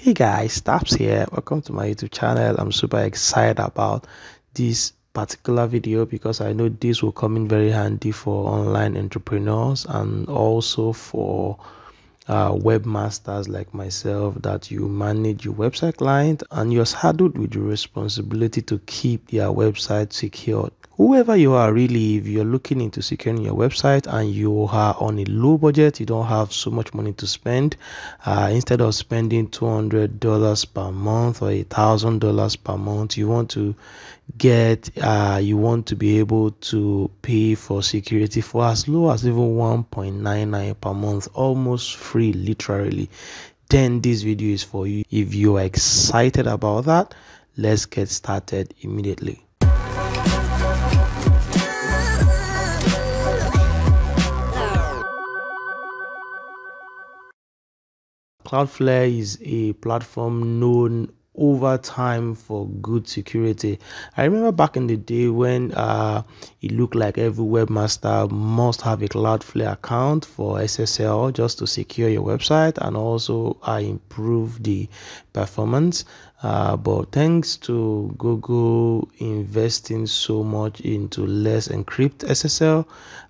Hey guys, Daps here. Welcome to my YouTube channel. I'm super excited about this particular video because I know this will come in very handy for online entrepreneurs and also for uh, webmasters like myself that you manage your website client and you're saddled with the responsibility to keep their website secured whoever you are really if you're looking into securing your website and you are on a low budget you don't have so much money to spend uh, instead of spending $200 per month or a thousand dollars per month you want to get uh, you want to be able to pay for security for as low as even 1.99 per month almost free literally. Then this video is for you. If you are excited about that let's get started immediately Cloudflare is a platform known over time for good security. I remember back in the day when uh, it looked like every webmaster must have a Cloudflare account for SSL just to secure your website and also uh, improve the performance. Uh, but thanks to Google investing so much into Let's Encrypt SSL,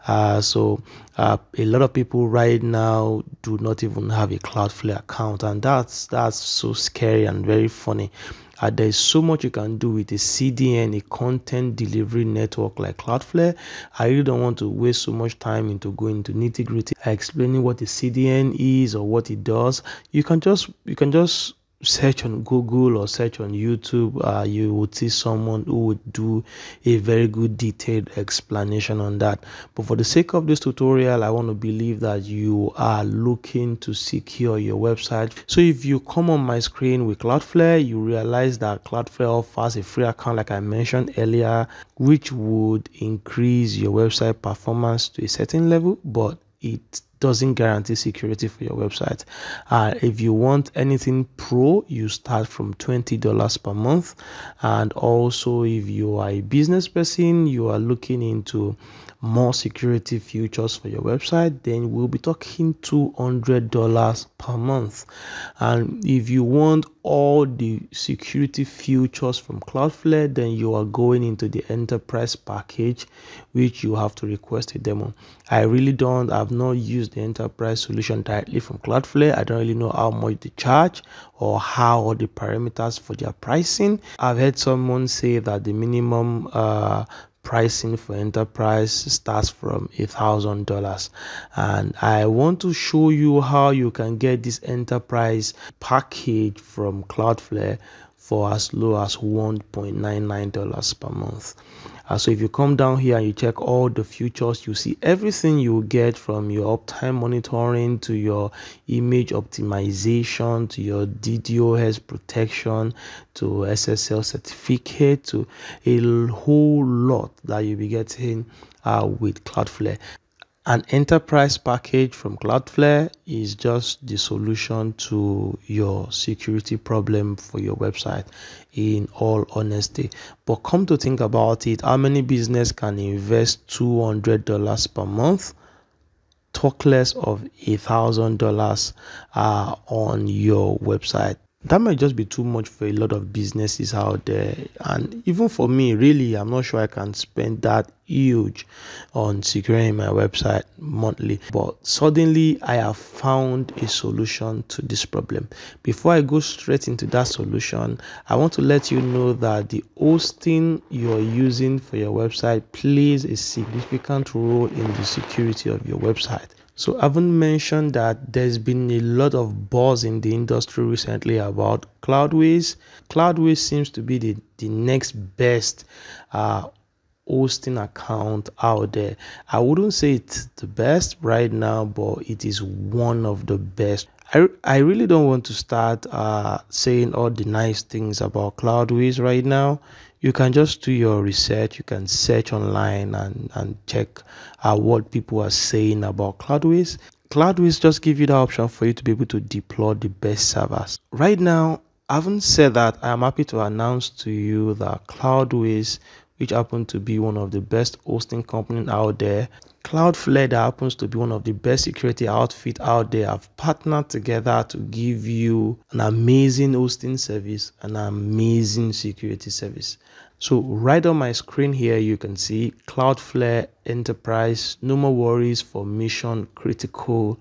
uh, so uh, a lot of people right now do not even have a Cloudflare account, and that's that's so scary and very funny. Uh, there's so much you can do with a CDN, a content delivery network like Cloudflare. I really don't want to waste so much time into going into nitty gritty explaining what a CDN is or what it does. You can just you can just search on Google or search on YouTube, uh, you would see someone who would do a very good detailed explanation on that. But for the sake of this tutorial, I want to believe that you are looking to secure your website. So if you come on my screen with Cloudflare, you realize that Cloudflare offers a free account like I mentioned earlier, which would increase your website performance to a certain level, but it doesn't guarantee security for your website. Uh, if you want anything pro, you start from $20 per month. And also, if you are a business person, you are looking into more security features for your website, then we'll be talking $200 per month. And if you want all the security features from Cloudflare, then you are going into the enterprise package, which you have to request a demo. I really don't, I've not used the enterprise solution directly from Cloudflare. I don't really know how much they charge or how all the parameters for their pricing. I've heard someone say that the minimum uh, pricing for enterprise starts from a thousand dollars and i want to show you how you can get this enterprise package from cloudflare for as low as $1.99 per month. Uh, so if you come down here and you check all the features, you see everything you get from your uptime monitoring to your image optimization to your DDoS protection to SSL certificate to a whole lot that you'll be getting uh, with Cloudflare. An enterprise package from Cloudflare is just the solution to your security problem for your website in all honesty. But come to think about it, how many business can invest $200 per month? Talk less of a thousand dollars uh, on your website that might just be too much for a lot of businesses out there. And even for me really i'm not sure i can spend that huge on securing my website monthly. But suddenly i have found a solution to this problem. Before i go straight into that solution i want to let you know that the hosting you're using for your website plays a significant role in the security of your website so I haven't mentioned that there's been a lot of buzz in the industry recently about Cloudways. Cloudways seems to be the, the next best uh, hosting account out there. I wouldn't say it's the best right now, but it is one of the best. I, I really don't want to start uh, saying all the nice things about Cloudways right now you can just do your research you can search online and and check uh, what people are saying about cloudways. Cloudways just give you the option for you to be able to deploy the best servers. Right now having said that i am happy to announce to you that cloudways which happen to be one of the best hosting companies out there Cloudflare that happens to be one of the best security outfit out there have partnered together to give you an amazing hosting service, an amazing security service. So right on my screen here, you can see Cloudflare Enterprise, no more worries for mission critical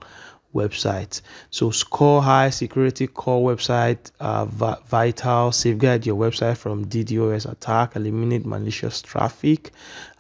website. So score high security core website, uh, vital, safeguard your website from DDoS attack, eliminate malicious traffic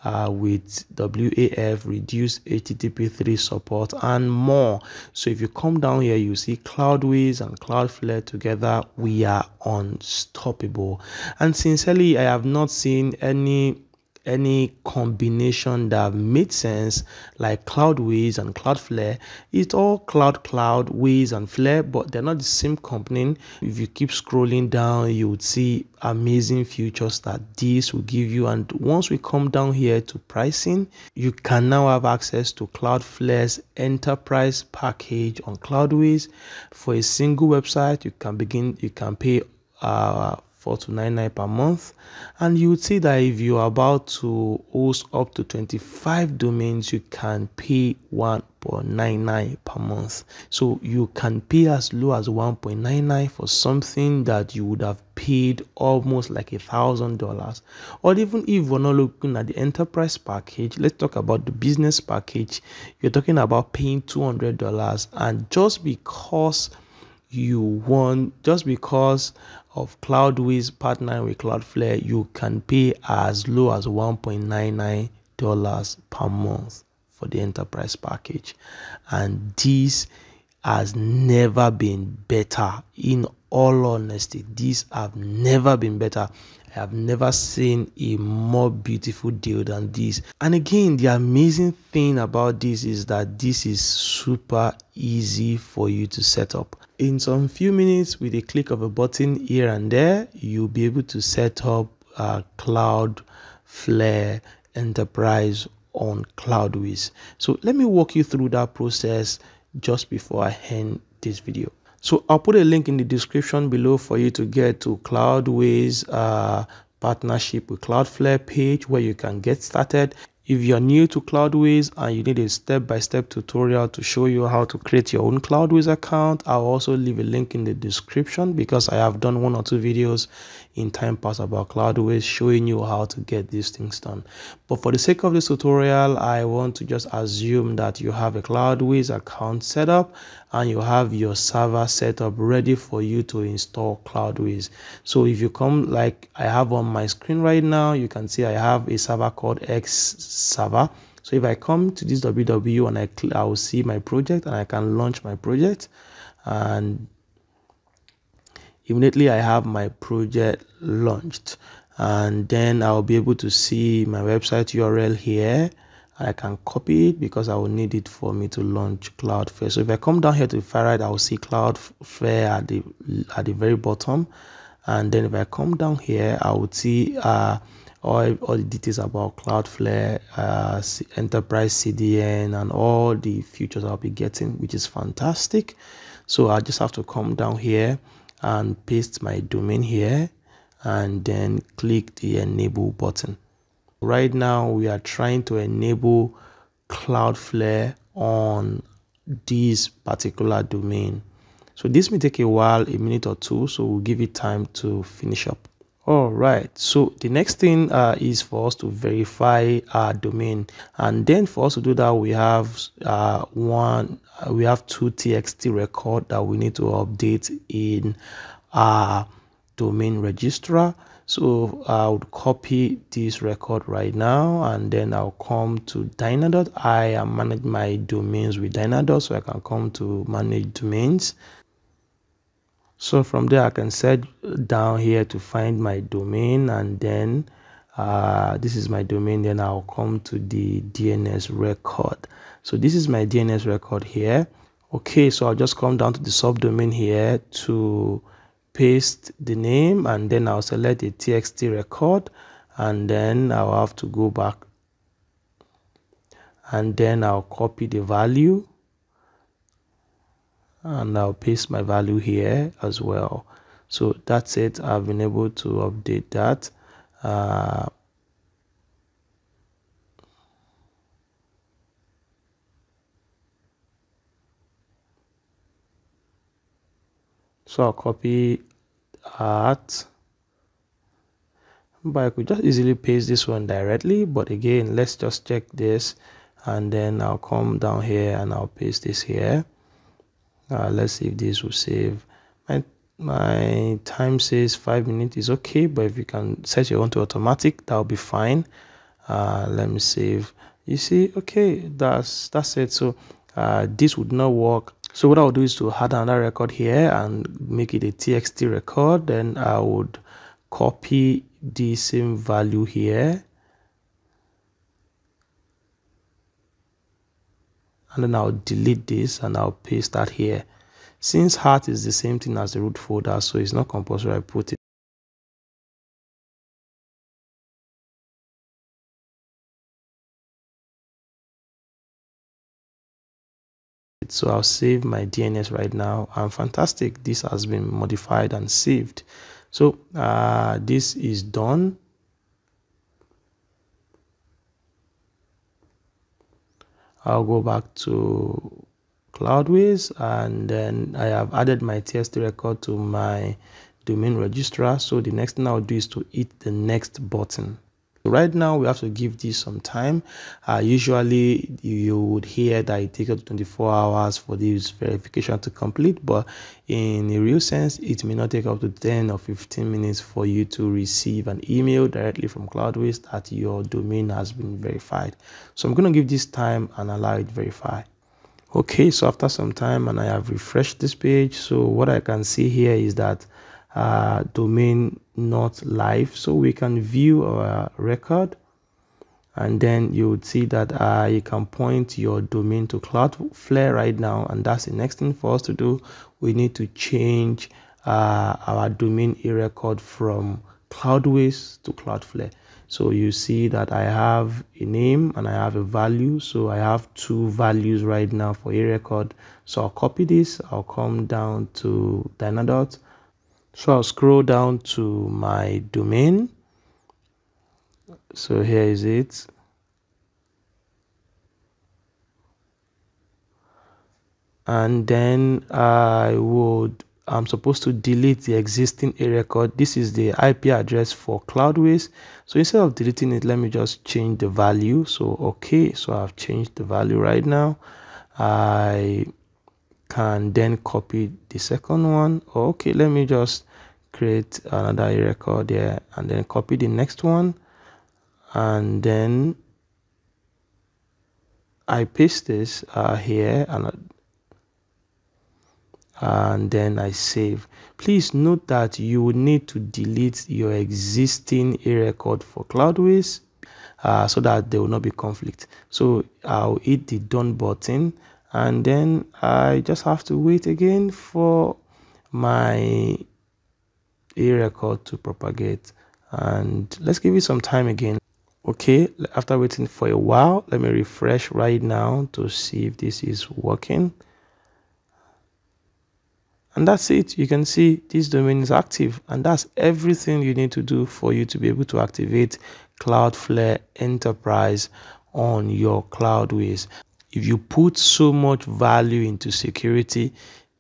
uh, with WAF, reduce HTTP3 support, and more. So if you come down here, you see Cloudways and Cloudflare together. We are unstoppable. And sincerely, I have not seen any any combination that made sense like Cloudways and Cloudflare. It's all Cloud Cloud, Ways and Flare, but they're not the same company. If you keep scrolling down, you would see amazing features that this will give you. And once we come down here to pricing, you can now have access to Cloudflare's enterprise package on Cloudways. For a single website, you can begin, you can pay uh, 4299 per month. And you would see that if you're about to host up to 25 domains you can pay 1.99 per month. So you can pay as low as 1.99 for something that you would have paid almost like a thousand dollars. Or even if we're not looking at the enterprise package let's talk about the business package. You're talking about paying 200 dollars and just because you want just because of Cloudways partnering with Cloudflare, you can pay as low as $1.99 per month for the enterprise package. And this has never been better. In all honesty, these have never been better. I have never seen a more beautiful deal than this. And again, the amazing thing about this is that this is super easy for you to set up. In some few minutes, with a click of a button here and there, you'll be able to set up Cloudflare Enterprise on Cloudways. So let me walk you through that process just before I end this video. So I'll put a link in the description below for you to get to Cloudways uh, partnership with Cloudflare page where you can get started. If you're new to Cloudways and you need a step-by-step -step tutorial to show you how to create your own Cloudways account, I'll also leave a link in the description because I have done one or two videos in time past about Cloudways showing you how to get these things done. But for the sake of this tutorial, I want to just assume that you have a Cloudways account set up and you have your server set up ready for you to install Cloudways. So if you come like I have on my screen right now, you can see I have a server called X server. So if I come to this WW and I, I will see my project and I can launch my project and immediately I have my project launched and then I'll be able to see my website URL here I can copy it because I will need it for me to launch Cloudflare. So if I come down here to Ferrite, I will see Cloudflare at the at the very bottom. And then if I come down here, I would see uh, all, all the details about Cloudflare, uh, Enterprise CDN, and all the features I'll be getting, which is fantastic. So I just have to come down here and paste my domain here and then click the enable button. Right now, we are trying to enable Cloudflare on this particular domain. So this may take a while, a minute or two, so we'll give it time to finish up. All right, so the next thing uh, is for us to verify our domain. And then for us to do that, we have uh, one, uh, we have two TXT record that we need to update in our domain registrar. So I would copy this record right now and then I'll come to Dynadot. I manage my domains with Dynadot so I can come to manage domains. So from there I can set down here to find my domain and then uh, this is my domain then I'll come to the DNS record. So this is my DNS record here. Okay, so I'll just come down to the subdomain here to paste the name and then I'll select a txt record and then I'll have to go back and then I'll copy the value and I'll paste my value here as well. So that's it. I've been able to update that. Uh, so I'll copy that but I could just easily paste this one directly but again let's just check this and then I'll come down here and I'll paste this here. Uh, let's see if this will save. My my time says five minutes is okay but if you can set your own to automatic that'll be fine. Uh, let me save. You see okay that's that's it. So uh, this would not work. So what I'll do is to add another record here and make it a txt record. Then I would copy the same value here. And then I'll delete this and I'll paste that here. Since heart is the same thing as the root folder so it's not compulsory I put it so I'll save my DNS right now. And fantastic this has been modified and saved. So uh, this is done. I'll go back to Cloudways and then I have added my TXT record to my domain registrar. So the next thing I'll do is to hit the next button right now we have to give this some time. Uh, usually you would hear that it takes up to 24 hours for this verification to complete but in a real sense it may not take up to 10 or 15 minutes for you to receive an email directly from cloudways that your domain has been verified. So i'm going to give this time and allow it verify. Okay so after some time and i have refreshed this page so what i can see here is that uh, domain not live so we can view our record and then you would see that uh, you can point your domain to Cloudflare right now and that's the next thing for us to do. We need to change uh, our domain a record from Cloudways to Cloudflare so you see that I have a name and I have a value so I have two values right now for a record. So I'll copy this I'll come down to Dynadot so I'll scroll down to my domain so here is it and then I would I'm supposed to delete the existing A record. This is the IP address for Cloudways. So instead of deleting it, let me just change the value. So okay, so I've changed the value right now. I can then copy the second one. Okay, let me just create another record there and then copy the next one and then I paste this uh, here and and then I save. Please note that you will need to delete your existing A record for Cloudways uh, so that there will not be conflict. So I'll hit the done button and then I just have to wait again for my a record to propagate. And let's give it some time again. Okay after waiting for a while let me refresh right now to see if this is working. And that's it. You can see this domain is active and that's everything you need to do for you to be able to activate cloudflare enterprise on your cloudways if you put so much value into security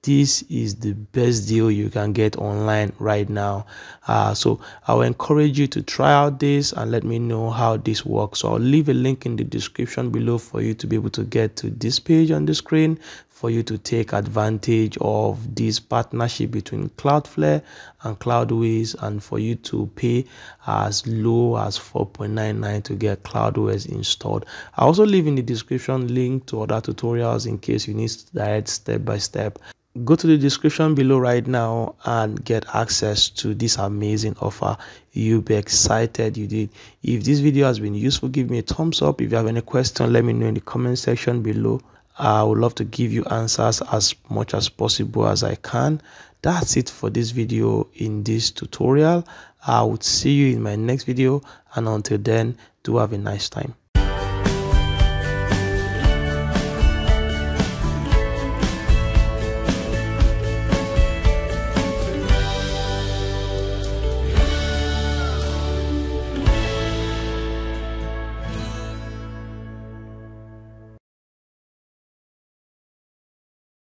this is the best deal you can get online right now. Uh, so i will encourage you to try out this and let me know how this works. So i'll leave a link in the description below for you to be able to get to this page on the screen for you to take advantage of this partnership between cloudflare and cloudways and for you to pay as low as 4.99 to get cloudways installed. I also leave in the description link to other tutorials in case you need direct step by step. Go to the description below right now and get access to this amazing offer. You'll be excited you did. If this video has been useful give me a thumbs up. If you have any question let me know in the comment section below i would love to give you answers as much as possible as i can. That's it for this video in this tutorial. I would see you in my next video and until then do have a nice time